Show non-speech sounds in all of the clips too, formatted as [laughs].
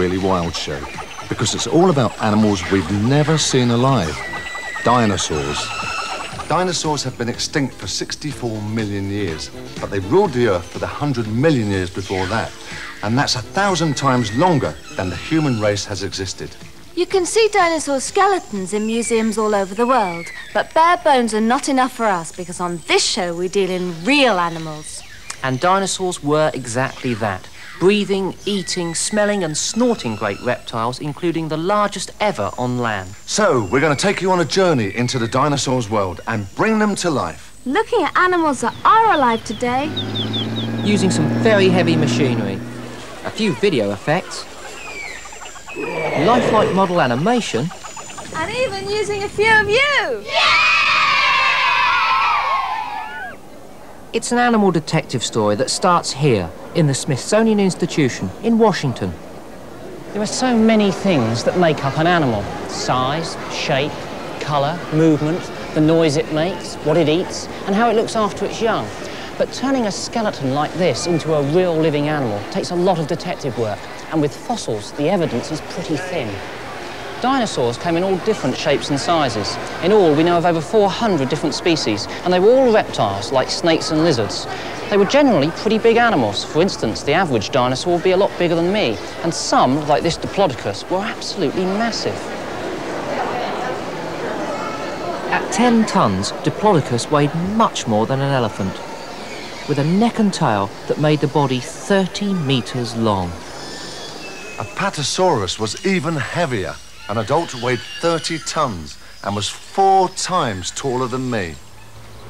really wild show because it's all about animals we've never seen alive dinosaurs. Dinosaurs have been extinct for 64 million years, but they ruled the Earth for the 100 million years before that. And that's a thousand times longer than the human race has existed. You can see dinosaur skeletons in museums all over the world, but bare bones are not enough for us because on this show we deal in real animals. And dinosaurs were exactly that breathing, eating, smelling, and snorting great reptiles, including the largest ever on land. So, we're going to take you on a journey into the dinosaurs' world and bring them to life. Looking at animals that are alive today. Using some very heavy machinery, a few video effects, lifelike model animation, and even using a few of you. Yeah! It's an animal detective story that starts here, in the Smithsonian Institution in Washington. There are so many things that make up an animal. Size, shape, colour, movement, the noise it makes, what it eats, and how it looks after its young. But turning a skeleton like this into a real living animal takes a lot of detective work, and with fossils, the evidence is pretty thin. Dinosaurs came in all different shapes and sizes. In all, we know of over 400 different species, and they were all reptiles, like snakes and lizards. They were generally pretty big animals. For instance, the average dinosaur would be a lot bigger than me, and some, like this Diplodocus, were absolutely massive. At 10 tons, Diplodocus weighed much more than an elephant, with a neck and tail that made the body 30 metres long. Apatosaurus was even heavier. An adult weighed 30 tons and was four times taller than me.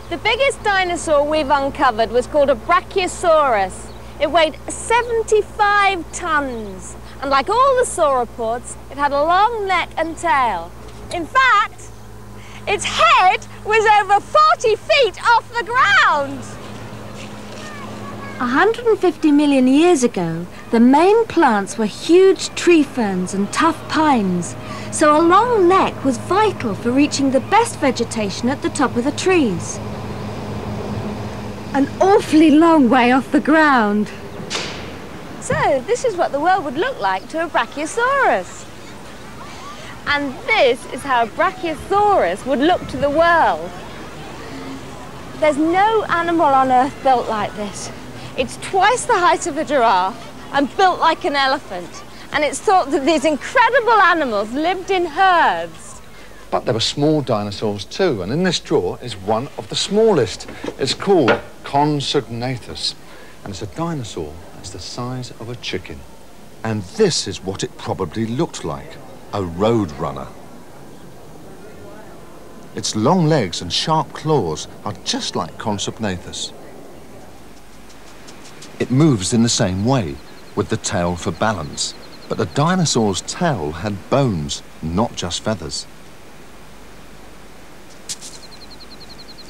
The biggest dinosaur we've uncovered was called a Brachiosaurus. It weighed 75 tons. And like all the sauropods, it had a long neck and tail. In fact, its head was over 40 feet off the ground. 150 million years ago, the main plants were huge tree ferns and tough pines, so a long neck was vital for reaching the best vegetation at the top of the trees. An awfully long way off the ground. So, this is what the world would look like to a Brachiosaurus. And this is how a Brachiosaurus would look to the world. There's no animal on Earth built like this. It's twice the height of a giraffe and built like an elephant. And it's thought that these incredible animals lived in herds. But there were small dinosaurs too, and in this drawer is one of the smallest. It's called Compsognathus, and it's a dinosaur that's the size of a chicken. And this is what it probably looked like, a road runner. Its long legs and sharp claws are just like Compsognathus. It moves in the same way, with the tail for balance. But the dinosaur's tail had bones, not just feathers.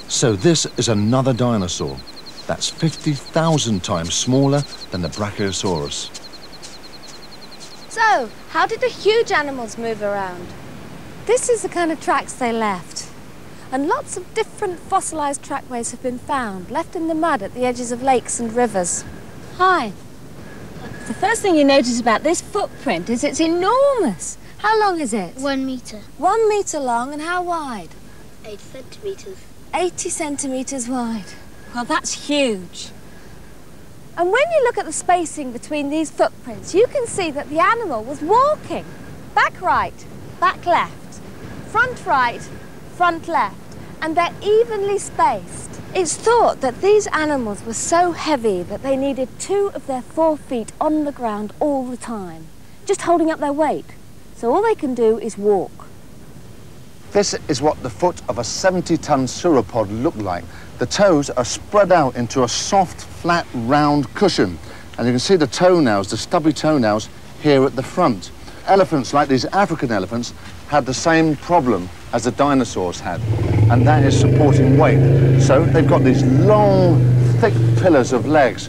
So this is another dinosaur. That's 50,000 times smaller than the Brachiosaurus. So, how did the huge animals move around? This is the kind of tracks they left. And lots of different fossilized trackways have been found, left in the mud at the edges of lakes and rivers. Hi. The first thing you notice about this footprint is it's enormous. How long is it? One meter. One meter long and how wide? Eight centimeters. 80 centimeters wide. Well, that's huge. And when you look at the spacing between these footprints, you can see that the animal was walking. Back right, back left, front right, front left, and they're evenly spaced. It's thought that these animals were so heavy that they needed two of their four feet on the ground all the time, just holding up their weight. So all they can do is walk. This is what the foot of a 70-ton sauropod looked like. The toes are spread out into a soft, flat, round cushion. And you can see the toenails, the stubby toenails, here at the front. Elephants, like these African elephants, had the same problem as the dinosaurs had, and that is supporting weight. So they've got these long, thick pillars of legs.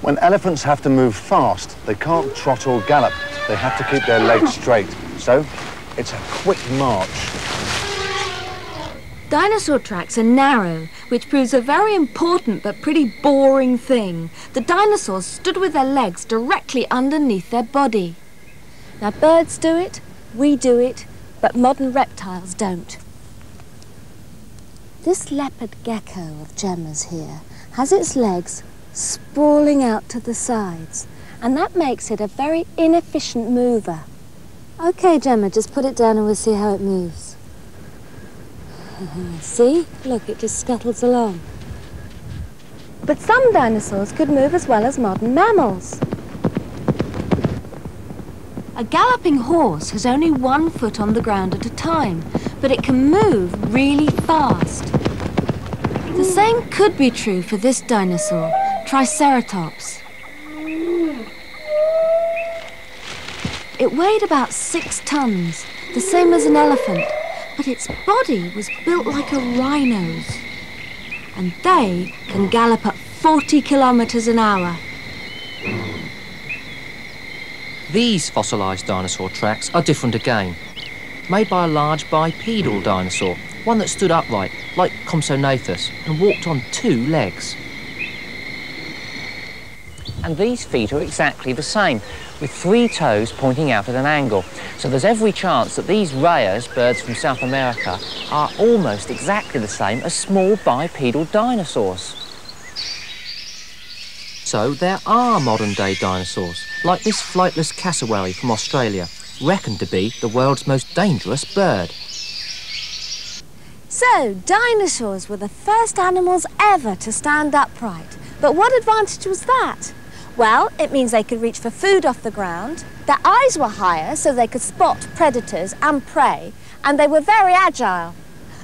When elephants have to move fast, they can't trot or gallop. They have to keep their legs straight. So it's a quick march. Dinosaur tracks are narrow, which proves a very important but pretty boring thing. The dinosaurs stood with their legs directly underneath their body. Now, birds do it, we do it, but modern reptiles don't. This leopard gecko of Gemma's here has its legs sprawling out to the sides, and that makes it a very inefficient mover. Okay, Gemma, just put it down and we'll see how it moves. [laughs] see? Look, it just scuttles along. But some dinosaurs could move as well as modern mammals. A galloping horse has only one foot on the ground at a time, but it can move really fast. The same could be true for this dinosaur, Triceratops. It weighed about six tons, the same as an elephant, but its body was built like a rhino's. And they can gallop at 40 kilometers an hour. These fossilised dinosaur tracks are different again. Made by a large bipedal dinosaur, one that stood upright, like Compsognathus, and walked on two legs. And these feet are exactly the same, with three toes pointing out at an angle. So there's every chance that these rheas, birds from South America, are almost exactly the same as small bipedal dinosaurs. So there are modern-day dinosaurs, like this flightless cassowary from Australia, reckoned to be the world's most dangerous bird. So, dinosaurs were the first animals ever to stand upright. But what advantage was that? Well, it means they could reach for food off the ground, their eyes were higher so they could spot predators and prey, and they were very agile.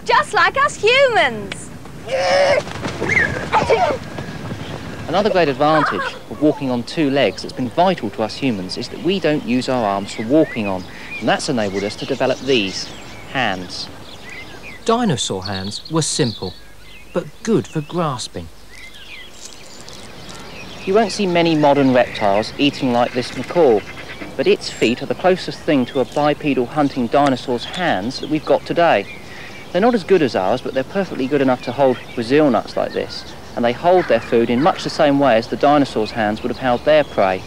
Just like us humans! Another great advantage of walking on two legs that's been vital to us humans is that we don't use our arms for walking on, and that's enabled us to develop these hands. Dinosaur hands were simple, but good for grasping. You won't see many modern reptiles eating like this macaw, but its feet are the closest thing to a bipedal hunting dinosaur's hands that we've got today. They're not as good as ours, but they're perfectly good enough to hold Brazil nuts like this, and they hold their food in much the same way as the dinosaur's hands would have held their prey.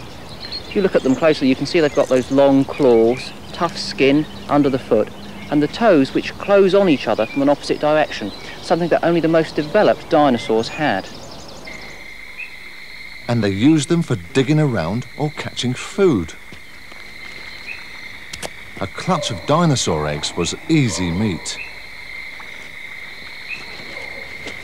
If you look at them closely, you can see they've got those long claws, tough skin under the foot, and the toes which close on each other from an opposite direction, something that only the most developed dinosaurs had. And they used them for digging around or catching food. A clutch of dinosaur eggs was easy meat.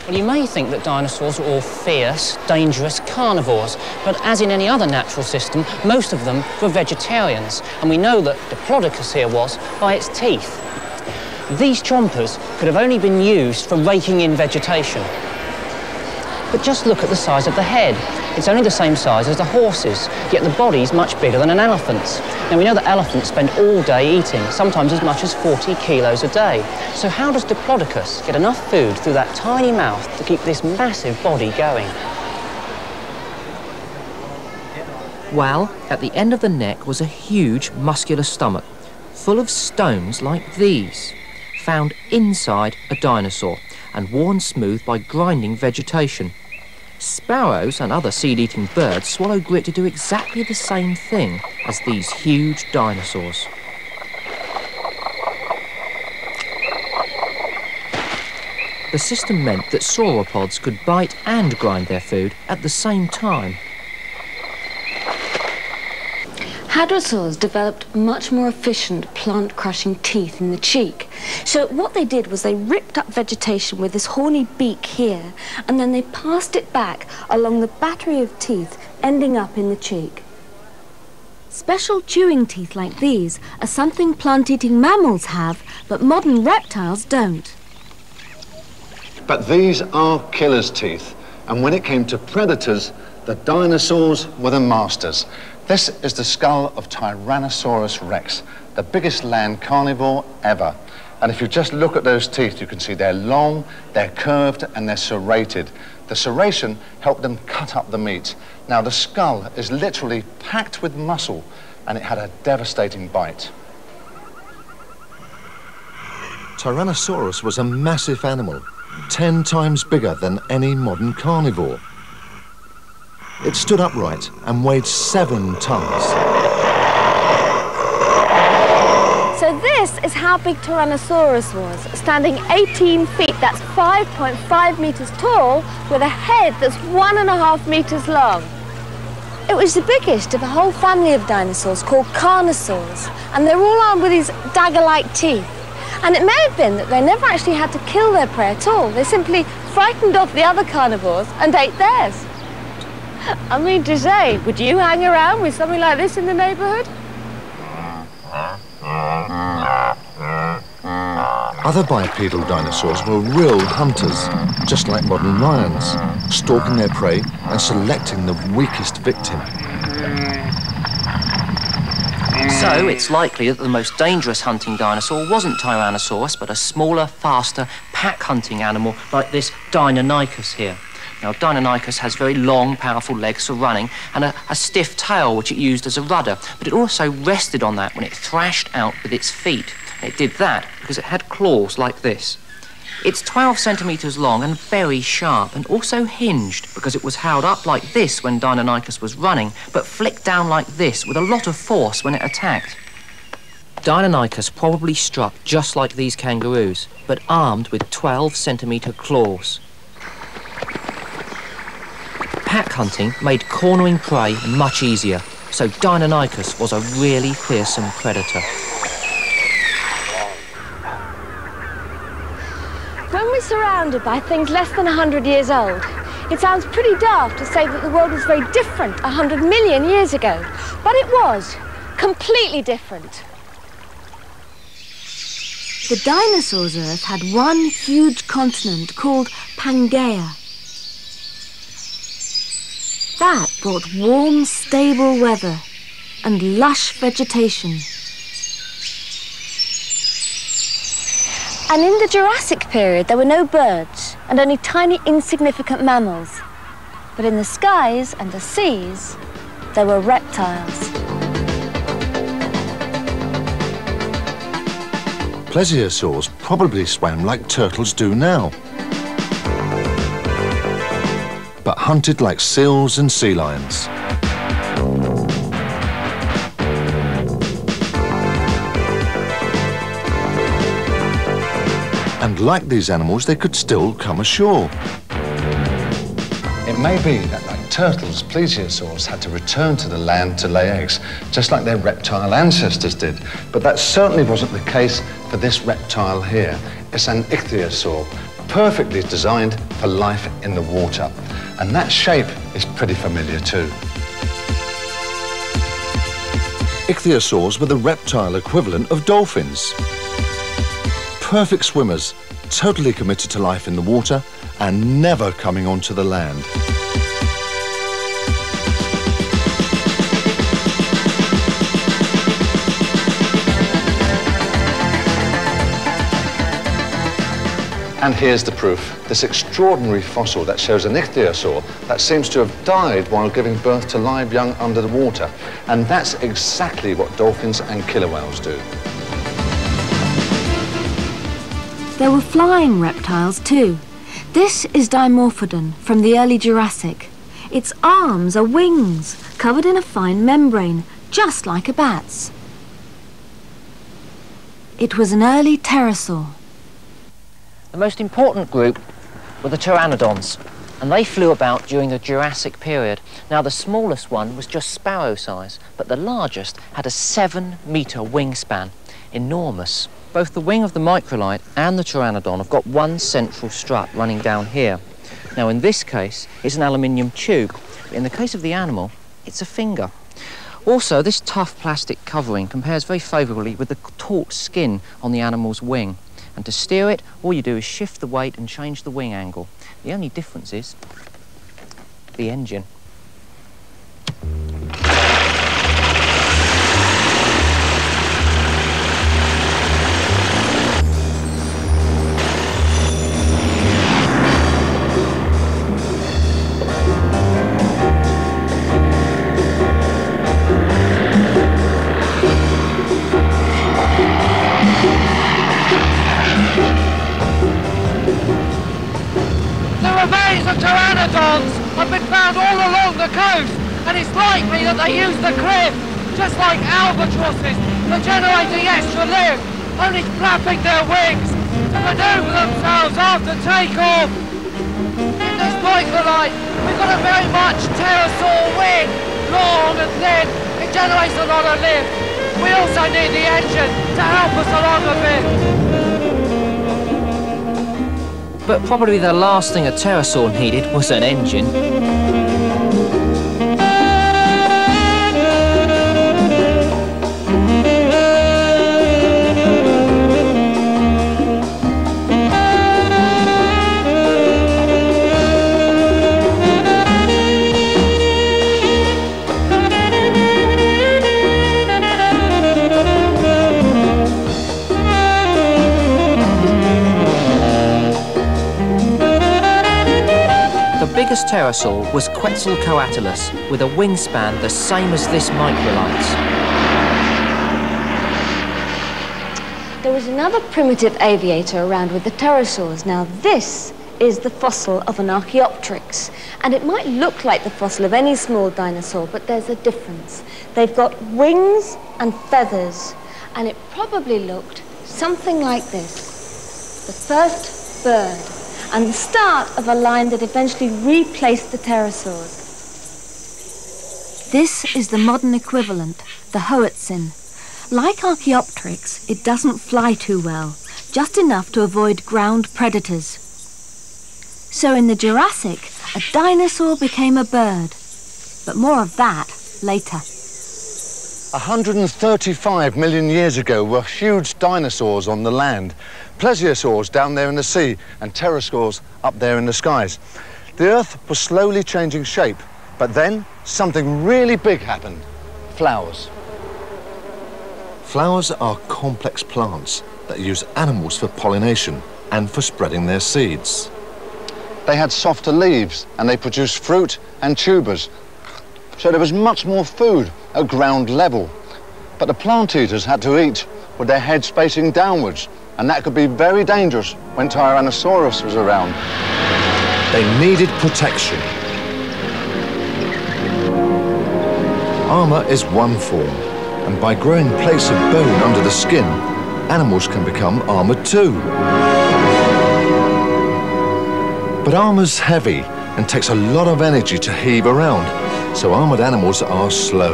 Well, you may think that dinosaurs were all fierce, dangerous carnivores, but as in any other natural system, most of them were vegetarians, and we know that Diplodocus here was by its teeth. These chompers could have only been used for raking in vegetation. But just look at the size of the head. It's only the same size as the horse's, yet the body's much bigger than an elephant's. Now, we know that elephants spend all day eating, sometimes as much as 40 kilos a day. So how does Diplodocus get enough food through that tiny mouth to keep this massive body going? Well, at the end of the neck was a huge muscular stomach, full of stones like these, found inside a dinosaur and worn smooth by grinding vegetation. Sparrows and other seed-eating birds swallow grit to do exactly the same thing as these huge dinosaurs. The system meant that sauropods could bite and grind their food at the same time. Hadrosaurs developed much more efficient plant-crushing teeth in the cheek. So what they did was they ripped up vegetation with this horny beak here, and then they passed it back along the battery of teeth, ending up in the cheek. Special chewing teeth like these are something plant-eating mammals have, but modern reptiles don't. But these are killer's teeth, and when it came to predators, the dinosaurs were the masters. This is the skull of Tyrannosaurus rex, the biggest land carnivore ever. And if you just look at those teeth, you can see they're long, they're curved, and they're serrated. The serration helped them cut up the meat. Now, the skull is literally packed with muscle, and it had a devastating bite. Tyrannosaurus was a massive animal, 10 times bigger than any modern carnivore. It stood upright and weighed seven tons. So this is how big Tyrannosaurus was, standing 18 feet, that's 5.5 meters tall, with a head that's one and a half meters long. It was the biggest of a whole family of dinosaurs called carnosaurs, and they're all armed with these dagger-like teeth. And it may have been that they never actually had to kill their prey at all. They simply frightened off the other carnivores and ate theirs. I mean to say, would you hang around with something like this in the neighborhood? Other bipedal dinosaurs were real hunters, just like modern lions, stalking their prey and selecting the weakest victim. So it's likely that the most dangerous hunting dinosaur wasn't Tyrannosaurus, but a smaller, faster, pack-hunting animal like this Deinonychus here. Now, Deinonychus has very long, powerful legs for running and a, a, stiff tail which it used as a rudder, but it also rested on that when it thrashed out with its feet. It did that because it had claws like this. It's 12 centimetres long and very sharp, and also hinged because it was held up like this when Deinonychus was running, but flicked down like this with a lot of force when it attacked. Deinonychus probably struck just like these kangaroos, but armed with 12 centimetre claws. Pack hunting made cornering prey much easier, so Deinonychus was a really fearsome predator. When we're surrounded by things less than 100 years old, it sounds pretty daft to say that the world was very different 100 million years ago. But it was. Completely different. The dinosaurs' Earth had one huge continent called Pangaea. That brought warm, stable weather and lush vegetation. And in the Jurassic period, there were no birds and only tiny, insignificant mammals. But in the skies and the seas, there were reptiles. Plesiosaurs probably swam like turtles do now. Hunted like seals and sea lions. And like these animals, they could still come ashore. It may be that, like turtles, plesiosaurs had to return to the land to lay eggs, just like their reptile ancestors did. But that certainly wasn't the case for this reptile here. It's an ichthyosaur, perfectly designed for life in the water. And that shape is pretty familiar too. Ichthyosaurs were the reptile equivalent of dolphins perfect swimmers, totally committed to life in the water and never coming onto the land. And here's the proof, this extraordinary fossil that shows an ichthyosaur that seems to have died while giving birth to live young under the water. And that's exactly what dolphins and killer whales do. There were flying reptiles too. This is Dimorphodon from the early Jurassic. Its arms are wings, covered in a fine membrane, just like a bat's. It was an early pterosaur. The most important group were the pteranodons, and they flew about during the Jurassic period. Now, the smallest one was just sparrow size, but the largest had a seven metre wingspan. Enormous. Both the wing of the microlight and the pteranodon have got one central strut running down here. Now, in this case, it's an aluminium tube. In the case of the animal, it's a finger. Also, this tough plastic covering compares very favourably with the taut skin on the animal's wing. And to steer it, all you do is shift the weight and change the wing angle. The only difference is the engine. They use the cliff, just like albatrosses. The generator, yes, should live, only flapping their wings to maneuver themselves after takeoff. In this microlight, we've got a very much pterosaur wing, long and thin. It generates a lot of lift. We also need the engine to help us along a bit. But probably the last thing a pterosaur needed was an engine. Biggest pterosaur was Quetzalcoatlus, with a wingspan the same as this microlight. There was another primitive aviator around with the pterosaurs. Now this is the fossil of an Archaeopteryx. And it might look like the fossil of any small dinosaur, but there's a difference. They've got wings and feathers, and it probably looked something like this. The first bird and the start of a line that eventually replaced the pterosaurs. This is the modern equivalent, the Hoatzin. Like Archaeopteryx, it doesn't fly too well, just enough to avoid ground predators. So in the Jurassic, a dinosaur became a bird. But more of that later. 135 million years ago were huge dinosaurs on the land plesiosaurs down there in the sea and pterosaurs up there in the skies. The Earth was slowly changing shape, but then something really big happened. Flowers. Flowers are complex plants that use animals for pollination and for spreading their seeds. They had softer leaves and they produced fruit and tubers. So there was much more food at ground level. But the plant eaters had to eat with their heads facing downwards and that could be very dangerous when Tyrannosaurus was around. They needed protection. Armour is one form, and by growing plates of bone under the skin, animals can become armoured too. But armour's heavy and takes a lot of energy to heave around, so armoured animals are slow.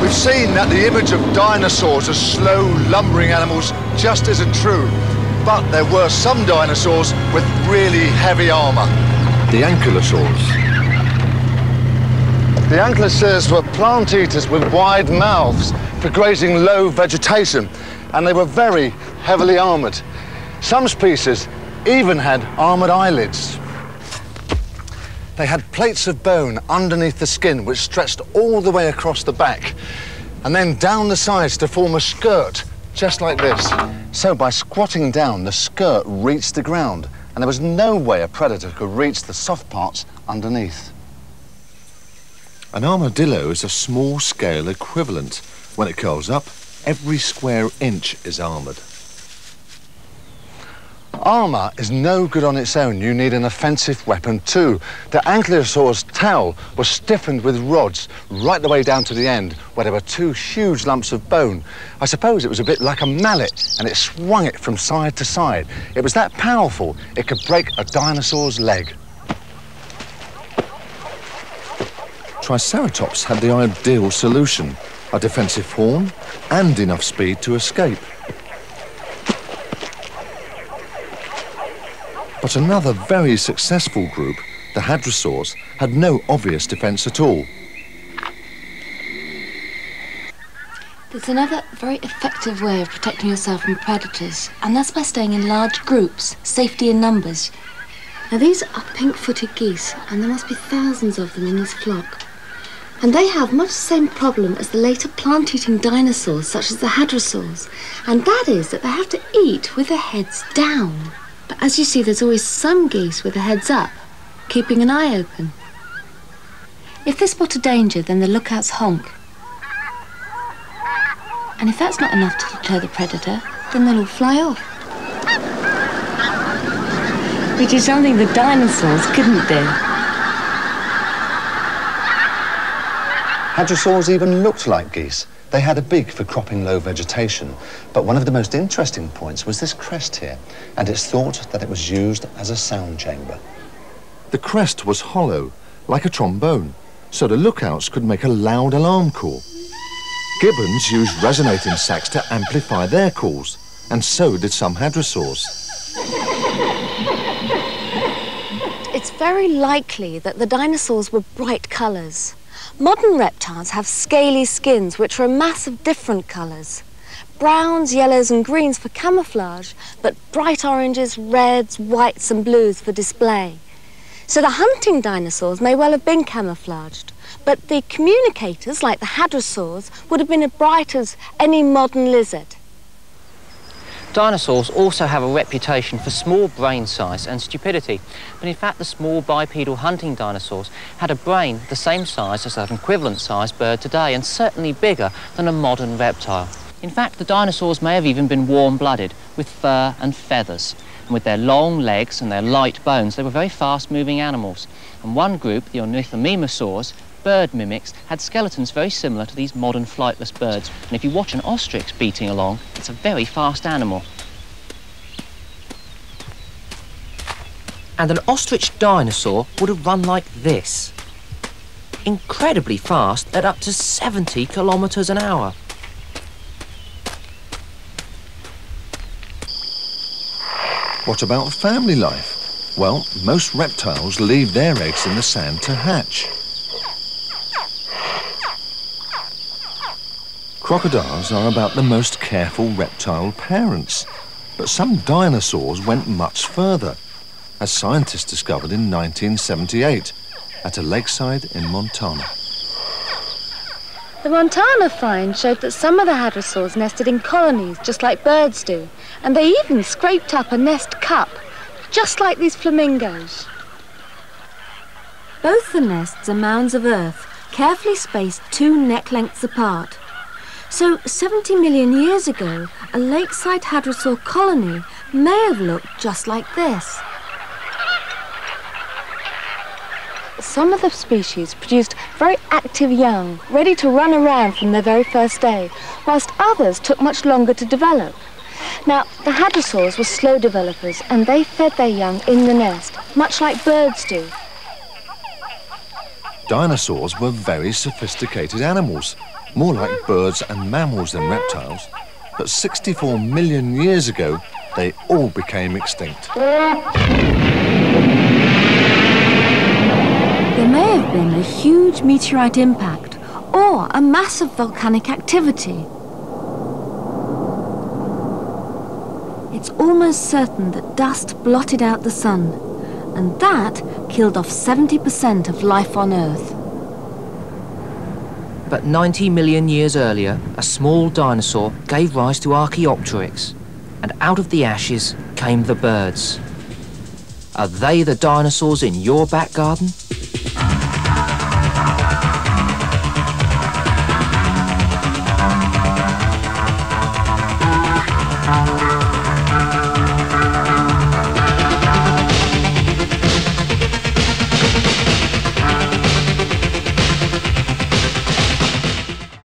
We've seen that the image of dinosaurs as slow, lumbering animals just isn't true. But there were some dinosaurs with really heavy armour. The ankylosaurs. The ankylosaurs were plant eaters with wide mouths for grazing low vegetation, and they were very heavily armoured. Some species even had armoured eyelids. They had plates of bone underneath the skin which stretched all the way across the back and then down the sides to form a skirt, just like this. So by squatting down, the skirt reached the ground and there was no way a predator could reach the soft parts underneath. An armadillo is a small-scale equivalent. When it curls up, every square inch is armoured. Armour is no good on its own. You need an offensive weapon too. The ankylosaur's tail was stiffened with rods right the way down to the end, where there were two huge lumps of bone. I suppose it was a bit like a mallet, and it swung it from side to side. It was that powerful, it could break a dinosaur's leg. Triceratops had the ideal solution, a defensive horn and enough speed to escape. But another very successful group, the hadrosaurs, had no obvious defence at all. There's another very effective way of protecting yourself from predators, and that's by staying in large groups, safety in numbers. Now these are pink-footed geese, and there must be thousands of them in this flock. And they have much the same problem as the later plant-eating dinosaurs, such as the hadrosaurs, and that is that they have to eat with their heads down. But as you see, there's always some geese with their heads up, keeping an eye open. If they spot a danger, then the lookouts honk. And if that's not enough to deter the predator, then they'll all fly off. Which is something the dinosaurs couldn't do. Hadrosaurs even looked like geese. They had a beak for cropping low vegetation, but one of the most interesting points was this crest here, and it's thought that it was used as a sound chamber. The crest was hollow, like a trombone, so the lookouts could make a loud alarm call. Gibbons used resonating sacs to amplify their calls, and so did some hadrosaurs. It's very likely that the dinosaurs were bright colours. Modern reptiles have scaly skins which are a mass of different colours. Browns, yellows and greens for camouflage, but bright oranges, reds, whites and blues for display. So the hunting dinosaurs may well have been camouflaged, but the communicators, like the hadrosaurs, would have been as bright as any modern lizard. Dinosaurs also have a reputation for small brain size and stupidity, but in fact the small bipedal hunting dinosaurs had a brain the same size as an equivalent sized bird today and certainly bigger than a modern reptile. In fact, the dinosaurs may have even been warm-blooded, with fur and feathers. And with their long legs and their light bones, they were very fast-moving animals. And one group, the ornithomimosaurs, bird mimics had skeletons very similar to these modern flightless birds. And if you watch an ostrich beating along, it's a very fast animal. And an ostrich dinosaur would have run like this. Incredibly fast at up to 70 kilometres an hour. What about family life? Well, most reptiles leave their eggs in the sand to hatch. Crocodiles are about the most careful reptile parents, but some dinosaurs went much further, as scientists discovered in 1978 at a lakeside in Montana. The Montana find showed that some of the hadrosaurs nested in colonies, just like birds do, and they even scraped up a nest cup, just like these flamingos. Both the nests are mounds of earth, carefully spaced two neck lengths apart. So 70 million years ago, a lakeside hadrosaur colony may have looked just like this. Some of the species produced very active young, ready to run around from their very first day, whilst others took much longer to develop. Now, the hadrosaurs were slow developers and they fed their young in the nest, much like birds do. Dinosaurs were very sophisticated animals, more like birds and mammals than reptiles. But 64 million years ago, they all became extinct. There may have been a huge meteorite impact or a massive volcanic activity. It's almost certain that dust blotted out the sun, and that killed off 70% of life on Earth. But 90 million years earlier, a small dinosaur gave rise to Archaeopteryx, and out of the ashes came the birds. Are they the dinosaurs in your back garden?